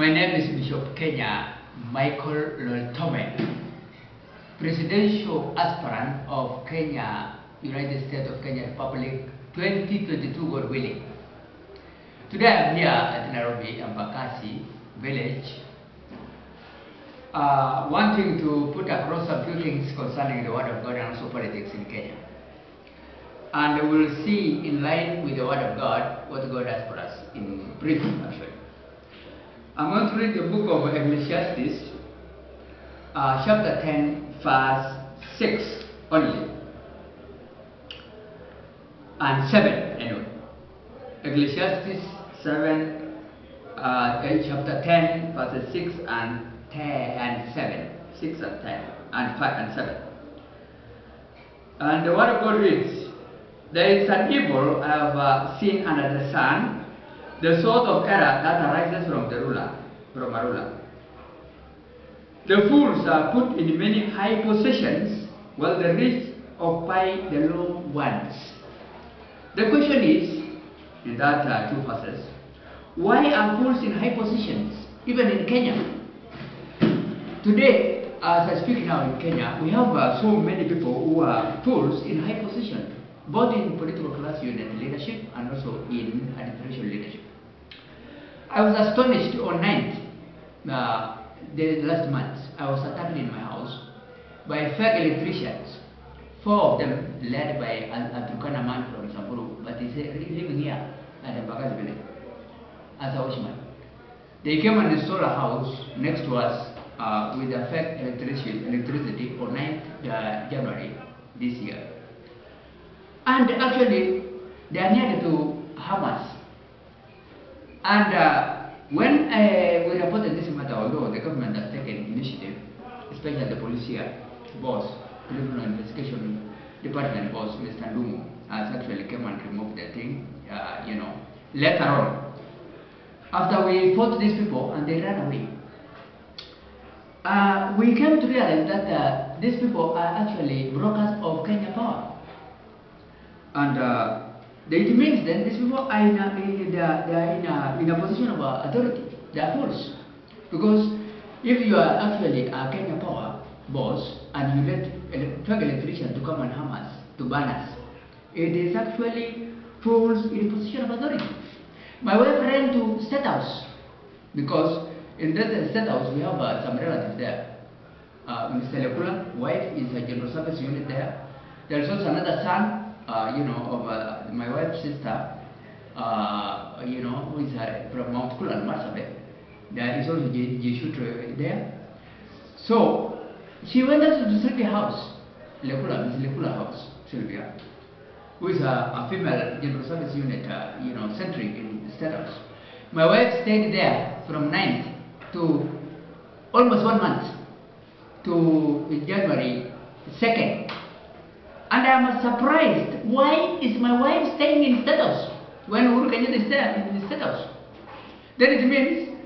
My name is Bishop Kenya Michael Loltome, presidential aspirant of Kenya, United States of Kenya Republic 2022, God willing. Today I'm here at Nairobi, Embakasi village, uh, wanting to put across a few things concerning the Word of God and also politics in Kenya. And we'll see in line with the Word of God what God has for us in brief, actually. I'm going to read the book of Ecclesiastes, uh, chapter 10, verse 6 only. And 7, anyway. Ecclesiastes 7, uh, eh, chapter 10, verses 6 and 10 and 7. 6 and 10, and 5 and 7. And the word of God reads, There is an evil I have uh, seen under the sun, the sort of error that arises from the ruler, from a ruler. The fools are put in many high positions, while the rich occupy the low ones. The question is, in that uh, two verses, why are fools in high positions, even in Kenya? Today, as I speak now in Kenya, we have uh, so many people who are fools in high position, both in political class unit leadership and also in administration leadership. I was astonished on 9th, uh, the last month, I was attacked in my house by fake electricians, four of them led by a, a Turkana man from Samburu, but he's living here at Bagas village as a watchman. They came and installed a house next to us uh, with a fake electricity, electricity for 9th uh, January this year. And actually, they are near to Hamas. And uh, when uh, we reported this matter, although the government has taken initiative, especially the police boss, criminal investigation department boss, Mr. Ndumu, has actually come and removed the thing, uh, you know, later on. After we fought these people and they ran away, uh, we came to realize that uh, these people are actually brokers of Kenya Power. And uh, it means then these people are in a, in- are, they are in, a, in a position of uh, authority. They are fools. Because if you are actually a Kenya Power boss and you let ele- twelve electricians to come and harm us, to ban us, it is actually fools in a position of authority. My wife ran to State House because in that State House we have uh, some relatives there. Uh, Mr. Lekula, wife is a general service unit there. There's also another son, uh, you know, of uh, my wife's sister, uh, you know, who is uh, from Mount Kulal, Marsabit. There is also Je- Jeshut uh, there. So, she went to the Sylvia house, Lekula, Miss Lekula house, Sylvia, who is a, a female general service unit, uh, you know, centric in House. My wife stayed there from 9th to almost one month to January 2nd. And I am surprised, why is my wife staying in State House when Uhuru Kenyatta is there in State Then it means,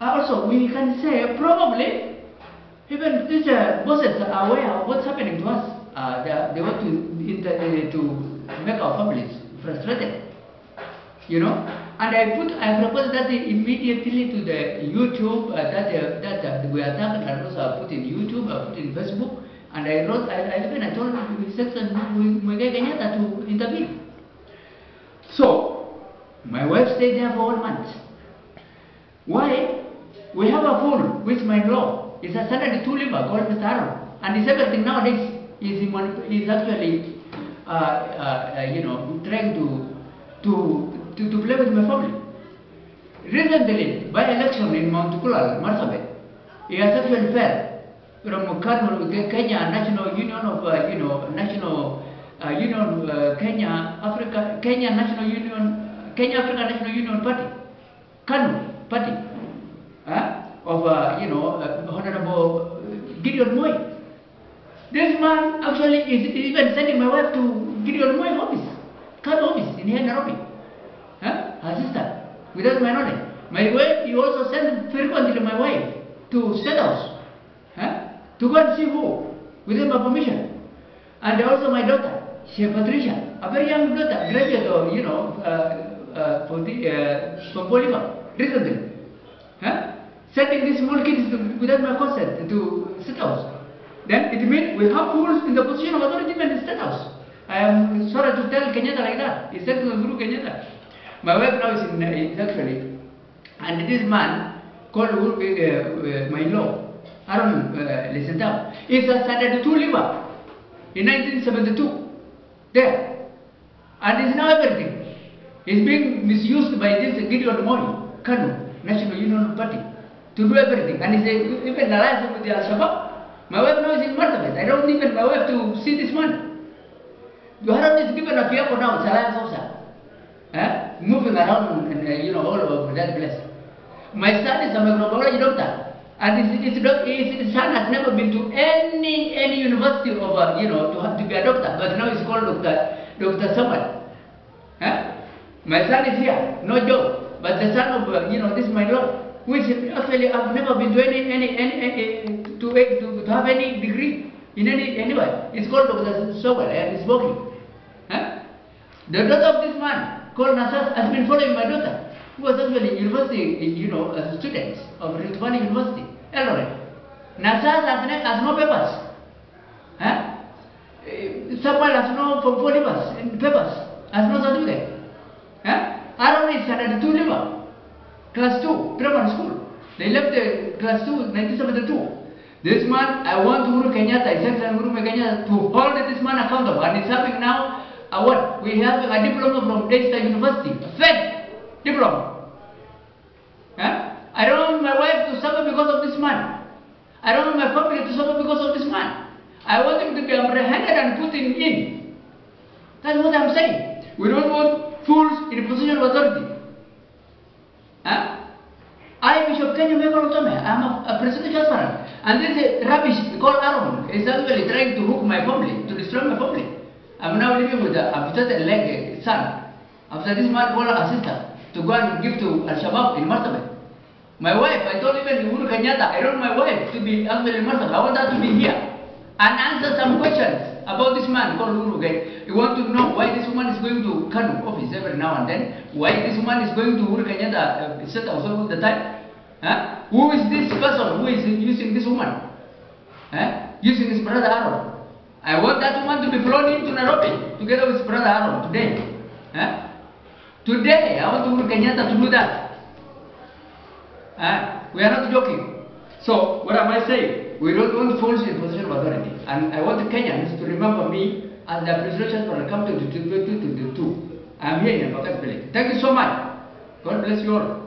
uh, also we can say probably even these uh, bosses are aware of what's happening to us. Uh, they, they want to, inter, uh, to make our families frustrated. You know? And I put, I proposed that immediately to the YouTube, uh, that, uh, that uh, we attacked and also I put in YouTube, I put in Facebook, and I wrote, I, I even I told Section Muigai Kenyatta to intervene. So, my wife stayed there for one month. Why? We have a fool, which my law is a Saturday two liver called Mr. Aaron. And his everything nowadays is, is actually, uh, uh, uh, you know, trying to, to, to, to play with my family. Recently, by election in Mount Kulal, Marsabit, he has actually fell from Kenya National Union of, uh, you know, National uh, Union, uh, Kenya, Africa, Kenya National Union, Kenya African National Union Party, Kanu Party, of, uh, you know, uh, Honorable Gideon Moi. This man actually is even sending my wife to Gideon Moi office, Kanu office in Nairobi. Huh? Her sister, without my knowledge. My wife, he also sent frequently my wife to State? To go and see who, without my permission. And also my daughter, she Patricia, a very young daughter, graduate of, you know, uh, uh, for the, uh, from Bolivar, recently. Huh? sending these small kids to, without my consent to state house. Then it means we have fools in the position of authority in the state house. I am sorry to tell Kenyatta like that. He said to Uhuru Kenyatta. My wife now is in uh, is actually, and this man called uh, uh, my law, Aaron uh, Lesentao, is a standard two liver in 1972. There. And is now everything. He's being misused by this Gideon Moi, Kanu, National Union Party, to do everything. And he's uh, even alliance with the Al-Shabaab. My wife now is in Marsabit. I don't even my wife to see this man. Yohanan is given a fiapo now, it's alliance officer. Eh? Moving around, and, uh, you know, all over that place. My son is a microbiology doctor. And his, his, doc- his, son has never been to any any university uh, you know, to, have, to be a doctor. But now he's called Dr. Dr. Samuel. Eh? My son is here, no job. But the son of, uh, you know, this is my law, which actually I've never been to any, any, any, any to, to, to have any degree in any, anywhere. It's called Dr. Samuel, and he's working. Eh? The daughter of this man, called Nasas, has been following my daughter, who was actually university, you know, a student of Rift University, Eldoret. Nasas has, no papers. Huh? Eh, Someone has no papers, and papers, has no certificate. Huh? Aaron is at two level, class two, primary school. They left the class two, 1972. This man, I want Uhuru Kenyatta, His Excellency Uhuru Kenyatta, to hold this man accountable, and he's having now a what? We have a diploma from Dexter University, a fed diploma. Huh? I don't want my wife to suffer because of this man. I don't want my family to suffer because of this man. I want him to be apprehended and put in in. That's what I'm saying. We don't want fools in a position of authority. Huh? I, Bishop Michael Loltome, I'm a, a presidential aspirant. And this is rubbish called Aaron is actually trying to hook my family, to destroy my family. I'm now living with an amputated leg son. After this man called a sister to go and give to Al-Shabaab in Marsabit. My wife, I told even Uhuru Kenyatta, I want my wife to be actually in I want her to be here and answer some questions about this man called Uhuru Kenyatta. You want to know why this woman is going to Kanu office every now and then? Why this woman is going to Uhuru Kenyatta uh, set house all the time? Huh? Who is this person who is using this woman? Huh? Using his brother Aaron. I want that woman to be flown into Nairobi together with brother Aaron today. Huh? Today, I want Uhuru Kenyatta to do that. We are not joking. So, what am I saying? We don't want fools in position of authority. And I want the Kenyans to remember me as the presidential for the country to 2022. I'm here in Bakat Village. Thank you so much. God bless you all.